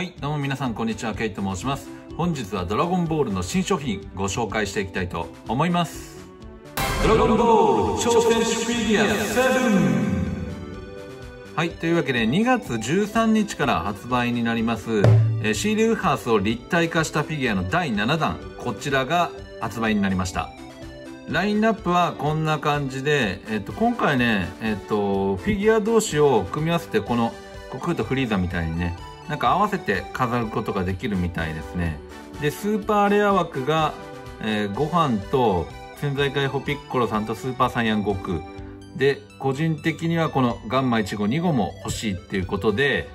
はい、どうも皆さんこんにちは、ケイと申します。本日はドラゴンボールの新商品ご紹介していきたいと思います。ドラゴンボール超選手フィギュア7はい、というわけで2月13日から発売になります、えーシールウハースを立体化したフィギュアの第7弾、こちらが発売になりました。ラインナップはこんな感じで、えっと、今回ね、えっと、フィギュア同士を組み合わせて、この、悟空とフリーザみたいにね、なんか合わせて飾ることができるみたいですね。で、スーパーレア枠が、えー悟飯と潜在解放ピッコロさんとスーパーサイヤ人悟空。で、個人的にはこのガンマ1号2号も欲しいっていうことで、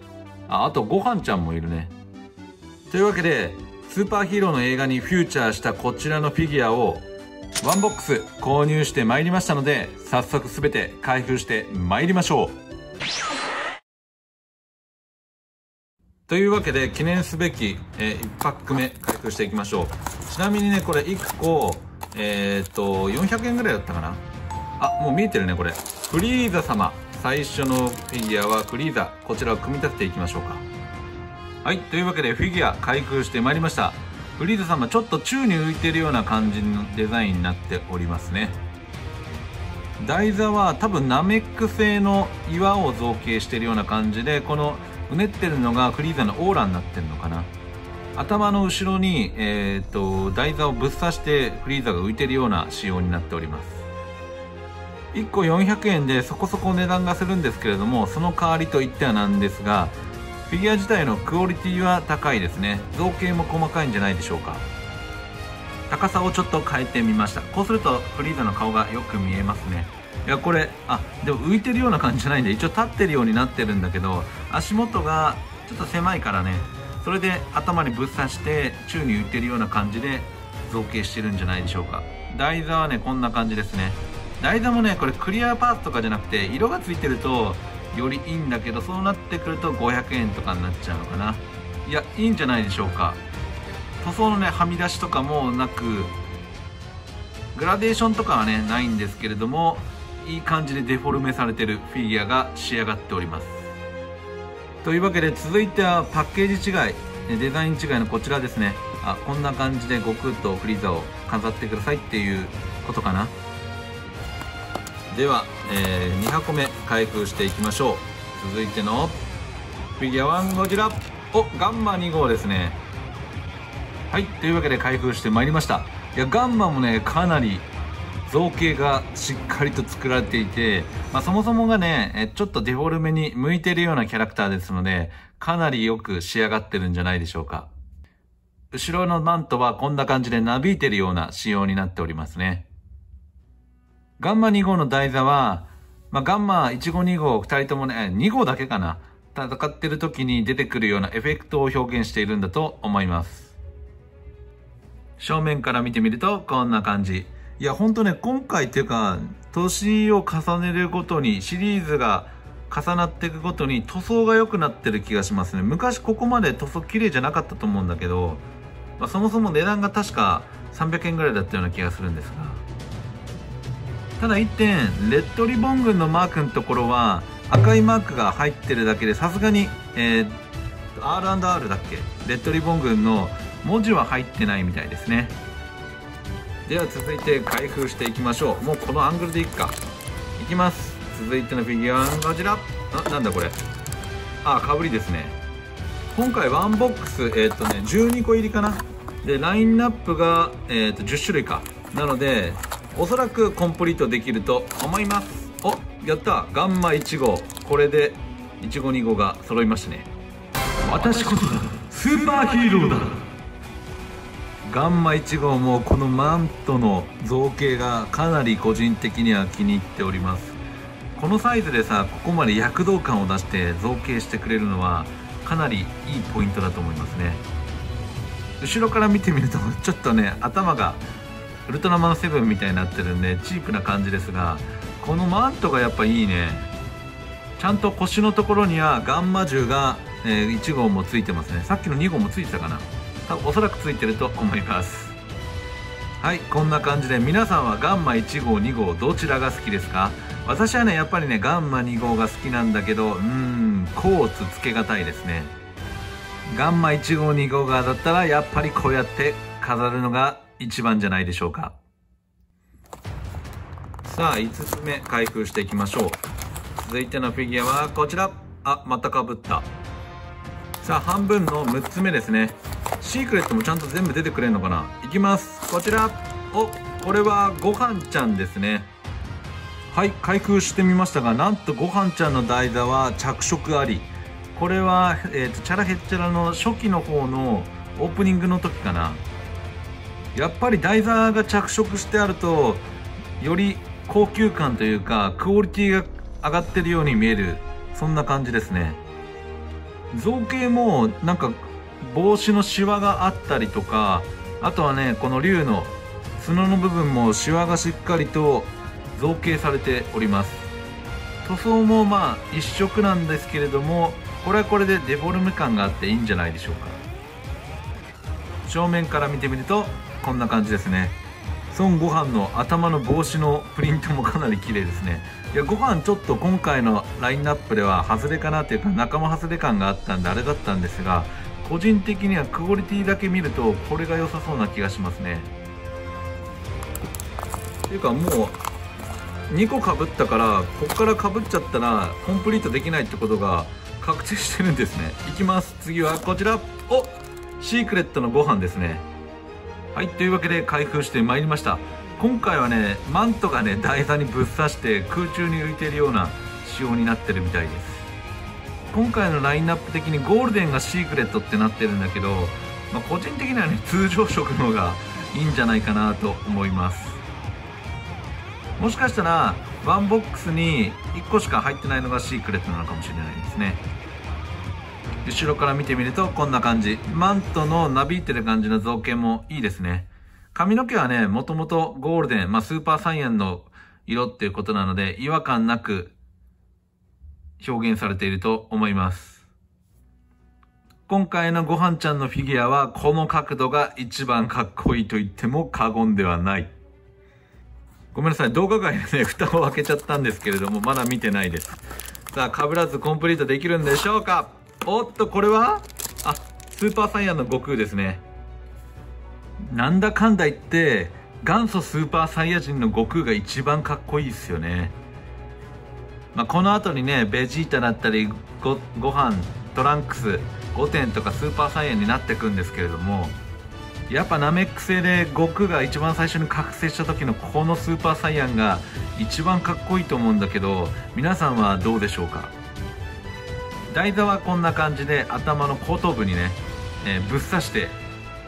あ、あと悟飯ちゃんもいるね。というわけで、スーパーヒーローの映画にフューチャーしたこちらのフィギュアをワンボックス購入してまいりましたので、早速すべて開封してまいりましょう。というわけで記念すべき、え1パック目開封していきましょう。ちなみにね、これ1個、えーっと、400円ぐらいだったかな？あ、もう見えてるね、これ。フリーザ様。最初のフィギュアはフリーザ。こちらを組み立てていきましょうか。はい、というわけでフィギュア開封してまいりました。フリーザ様ちょっと宙に浮いてるような感じのデザインになっておりますね。台座は多分ナメック製の岩を造形してるような感じで、このうねってるのがフリーザのオーラになってるのかな。頭の後ろに、えー、と台座をぶっ刺してフリーザが浮いてるような仕様になっております。1個400円でそこそこ値段がするんですけれども、その代わりといってはなんですが、フィギュア自体のクオリティは高いですね。造形も細かいんじゃないでしょうか。高さをちょっと変えてみました。こうするとフリーザの顔がよく見えますね。いや、これ、あ、でも浮いてるような感じじゃないんで、一応立ってるようになってるんだけど、足元がちょっと狭いからね、それで頭にぶっ刺して宙に浮いてるような感じで造形してるんじゃないでしょうか。台座はね、こんな感じですね。台座もね、これクリアパーツとかじゃなくて、色がついてると、よりいいんだけどそうなってくると500円とかになっちゃうのかないやいいんじゃないでしょうか塗装のねはみ出しとかもなくグラデーションとかはねないんですけれどもいい感じでデフォルメされてるフィギュアが仕上がっておりますというわけで続いてはパッケージ違いデザイン違いのこちらですね。あこんな感じで悟空とフリーザを飾ってくださいっていうことかな。では、えー2箱目開封していきましょう。続いてのフィギュア1こちらおガンマ2号ですね。はいというわけで開封してまいりました。いやガンマもねかなり造形がしっかりと作られていて、まあ、そもそもがねちょっとデフォルメに向いてるようなキャラクターですのでかなりよく仕上がってるんじゃないでしょうか後ろのマントはこんな感じでなびいてるような仕様になっておりますねガンマ2号の台座は、まあ、ガンマ1号2号2人ともね、2号だけかな。戦ってる時に出てくるようなエフェクトを表現しているんだと思います。正面から見てみるとこんな感じ。いや、ほんとね、今回っていうか、年を重ねるごとにシリーズが重なっていくごとに塗装が良くなってる気がしますね。昔ここまで塗装綺麗じゃなかったと思うんだけど、まあ、そもそも値段が確か300円ぐらいだったような気がするんですが。ただ1点レッドリボン軍のマークのところは赤いマークが入ってるだけでさすがに、えー R&R だっけ？レッドリボン軍の文字は入ってないみたいですねでは続いて開封していきましょう。もうこのアングルでいくか。いきます。続いてのフィギュアはこちら。あなんだこれ。あ、かぶりですね。今回ワンボックスえっ、とね12個入りかな。でラインナップが、えー、と10種類か。なのでおそらくコンプリートできると思います。おやった。ガンマ1号これで1号2号が揃いましたね。私こそがスーパーヒーローだ。ガンマ1号もこのマントの造形がかなり個人的には気に入っております。このサイズでさここまで躍動感を出して造形してくれるのはかなりいいポイントだと思いますね。後ろから見てみると ちょっとね頭がウルトラマンセブンみたいになってるんでチープな感じですがこのマントがやっぱいいね。ちゃんと腰のところにはガンマ銃が、えー1号もついてますね。さっきの2号もついてたかな。おそらくついてると思います。はいこんな感じで皆さんはガンマ1号2号どちらが好きですか？私はねやっぱりねガンマ2号が好きなんだけどうーんコーツつけがたいですね。ガンマ1号2号がだったらやっぱりこうやって飾るのが一番じゃないでしょうか。さあ5つ目開封していきましょう。続いてのフィギュアはこちら。あまたかぶった。さあ半分の6つ目ですね。シークレットもちゃんと全部出てくれるのかな？いきます。こちら。おこれはごはんちゃんですね。はい開封してみましたがなんとごはんちゃんの台座は着色あり。これは、えーと、チャラヘッチャラの初期の方のオープニングの時かな。やっぱり台座が着色してあるとより高級感というかクオリティが上がってるように見える。そんな感じですね。造形もなんか帽子のシワがあったりとかあとはねこの竜の角の部分もシワがしっかりと造形されております。塗装もまあ一色なんですけれどもこれはこれでデフォルメ感があっていいんじゃないでしょうか。正面から見てみるとこんな感じですね。孫悟飯の頭の帽子のプリントもかなり綺麗ですね。いやご飯ちょっと今回のラインナップでは外れかなというか仲間外れ感があったんであれだったんですが個人的にはクオリティだけ見るとこれが良さそうな気がしますね。っていうかもう2個かぶったからここからかぶっちゃったらコンプリートできないってことが確定してるんですね。いきます。次はこちら。おシークレットのご飯ですね。はいというわけで開封してまいりました。今回はねマントがね台座にぶっ刺して空中に浮いてるような仕様になってるみたいです。今回のラインナップ的にゴールデンがシークレットってなってるんだけど、まあ、個人的にはね通常色の方がいいんじゃないかなと思います。もしかしたらワンボックスに1個しか入ってないのがシークレットなのかもしれないですね。後ろから見てみるとこんな感じ。マントのなびいてる感じの造形もいいですね。髪の毛はねもともとゴールデン、まあ、スーパーサイヤ人の色っていうことなので違和感なく表現されていると思います今回のごはんちゃんのフィギュアはこの角度が一番かっこいいと言っても過言ではないごめんなさい、動画外でね、蓋を開けちゃったんですけれども、まだ見てないです。さあ、かぶらずコンプリートできるんでしょうかおっと、これは？あ、スーパーサイヤの悟空ですね。なんだかんだ言って、元祖スーパーサイヤ人の悟空が一番かっこいいですよね。まあ、この後にね、ベジータだったり、ご、ご飯、トランクス、5点とかスーパーサイヤンになっていくんですけれども、やっぱナメック星で悟空が一番最初に覚醒した時のこのスーパーサイヤンが一番かっこいいと思うんだけど皆さんはどうでしょうか？台座はこんな感じで頭の後頭部にね、えー、ぶっ刺して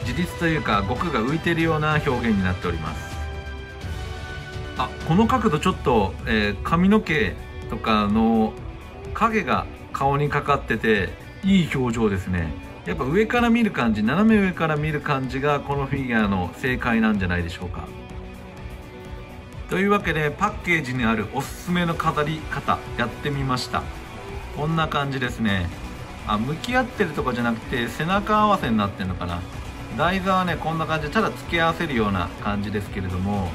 自立というか悟空が浮いてるような表現になっております。あこの角度ちょっと、えー、髪の毛とかの影が顔にかかってていい表情ですね。やっぱ上から見る感じ斜め上から見る感じがこのフィギュアの正解なんじゃないでしょうか。というわけでパッケージにあるおすすめの飾り方やってみました。こんな感じですね。あ向き合ってるとかじゃなくて背中合わせになってるのかな。台座はねこんな感じでただ付け合わせるような感じですけれども。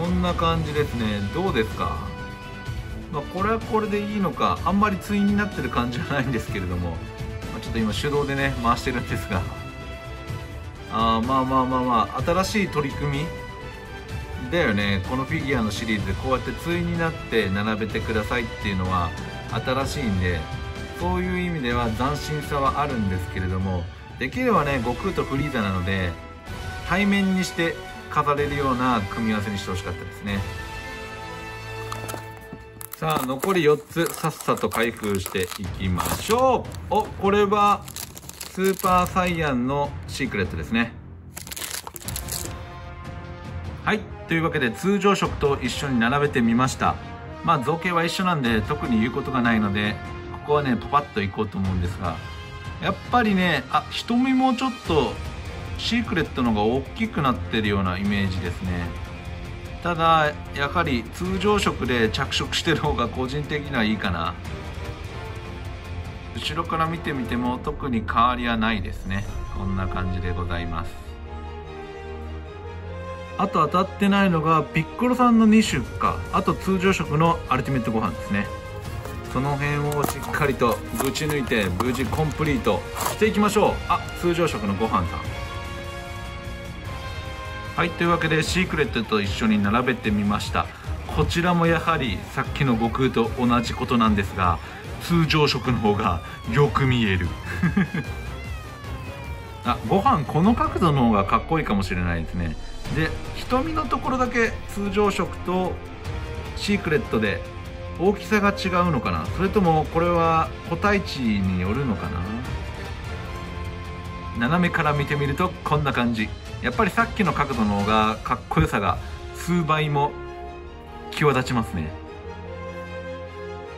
こんな感じですね。どうですか？まあ、これはこれでいいのかあんまり対になってる感じじゃないんですけれどもまちょっと今手動でね回してるんですが。あまあまあまあまあ新しい取り組み？だよね。このフィギュアのシリーズでこうやって対になって並べてくださいっていうのは新しいんでそういう意味では斬新さはあるんですけれどもできればね悟空とフリーザなので対面にして飾れるような組み合わせにしてほしかったですね。さあ残り4つさっさと開封していきましょう。おこれはスーパーサイヤンのシークレットですね。はい。というわけで通常色と一緒に並べてみました。まあ造形は一緒なんで特に言うことがないのでここはねパパッといこうと思うんですがやっぱりねあ瞳もちょっとシークレットの方が大きくなってるようなイメージですね。ただやはり通常色で着色してる方が個人的にはいいかな。後ろから見てみても特に変わりはないですね。こんな感じでございます。あと当たってないのがピッコロさんの2種か。あと通常色のアルティメットご飯ですね。その辺をしっかりとぶち抜いて無事コンプリートしていきましょう。あ通常食のご飯さん。はいというわけでシークレットと一緒に並べてみました。こちらもやはりさっきの悟空と同じことなんですが通常食の方がよく見える。あご飯この角度の方がかっこいいかもしれないですね。で瞳のところだけ通常食とシークレットで大きさが違うのかな。それともこれは個体値によるのかな。斜めから見てみるとこんな感じ。やっぱりさっきの角度の方がかっこよさが数倍も際立ちますね。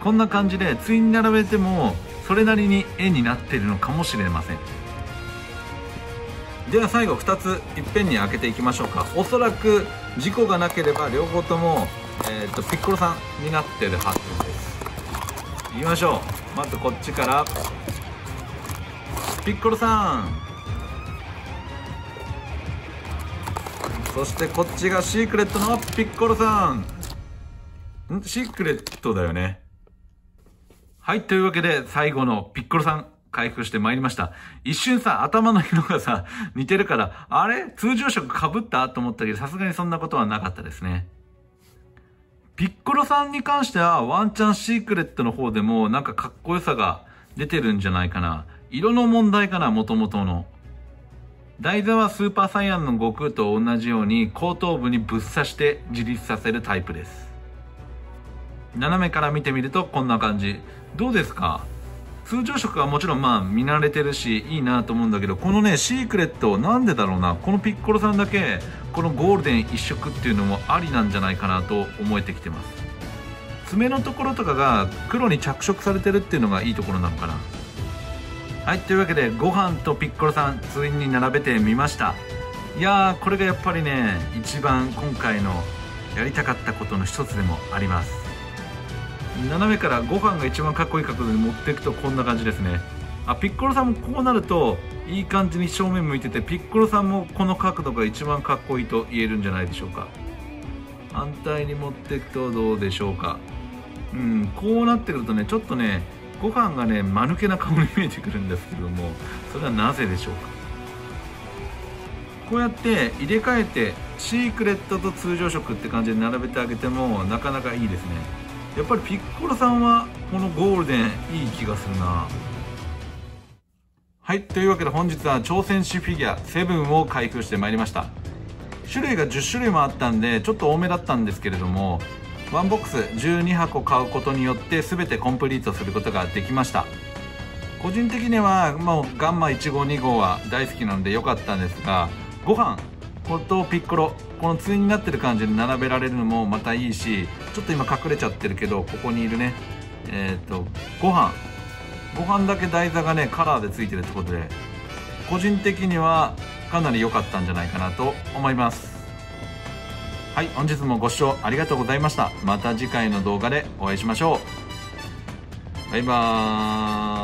こんな感じで対に並べてもそれなりに絵になっているのかもしれません。では最後2ついっぺんに開けていきましょうか。おそらく事故がなければ両方とも、えーと、ピッコロさんになってるはずです。いきましょう。まずこっちから。ピッコロさん。そしてこっちがシークレットのピッコロさんん？シークレットだよねはい、というわけで最後のピッコロさん回復してまいりました。一瞬さ、頭の色がさ、似てるから、あれ？通常色被った？と思ったけど、さすがにそんなことはなかったですね。ピッコロさんに関しては、ワンチャンシークレットの方でも、なんかかっこよさが出てるんじゃないかな。色の問題かな、元々の。台座はスーパーサイヤンの悟空と同じように後頭部にぶっ刺して自立させるタイプです。斜めから見てみるとこんな感じ。どうですか？通常色はもちろんまあ見慣れてるしいいなと思うんだけどこのねシークレットなんでだろうな？このピッコロさんだけこのゴールデン一色っていうのもありなんじゃないかなと思えてきてます爪のところとかが黒に着色されてるっていうのがいいところなのかな？はいというわけでご飯とピッコロさんついに並べてみました。いやーこれがやっぱりね一番今回のやりたかったことの一つでもあります。斜めからご飯が一番かっこいい角度に持っていくとこんな感じですね。あピッコロさんもこうなるといい感じに正面向いててピッコロさんもこの角度が一番かっこいいと言えるんじゃないでしょうか。反対に持っていくとどうでしょうか。うんこうなってくるとねちょっとねご飯がね間抜けな顔に見えてくるんですけどもそれはなぜでしょうか？こうやって入れ替えてシークレットと通常色って感じで並べてあげてもなかなかいいですね。やっぱりピッコロさんはこのゴールデンいい気がするな。はいというわけで本日は超戦士フィギュア7を開封してまいりました。種類が10種類もあったんでちょっと多めだったんですけれどもワンボックス12箱買うことによって全てコンプリートすることができました。個人的にはもうガンマ1号2号は大好きなので良かったんですがご飯ことピッコロこの対になってる感じで並べられるのもまたいいしちょっと今隠れちゃってるけどここにいるねえっ、ー、とご飯。ご飯だけ台座がねカラーでついてるってことで個人的にはかなり良かったんじゃないかなと思います。はい本日もご視聴ありがとうございました。また次回の動画でお会いしましょう。バイバーイ。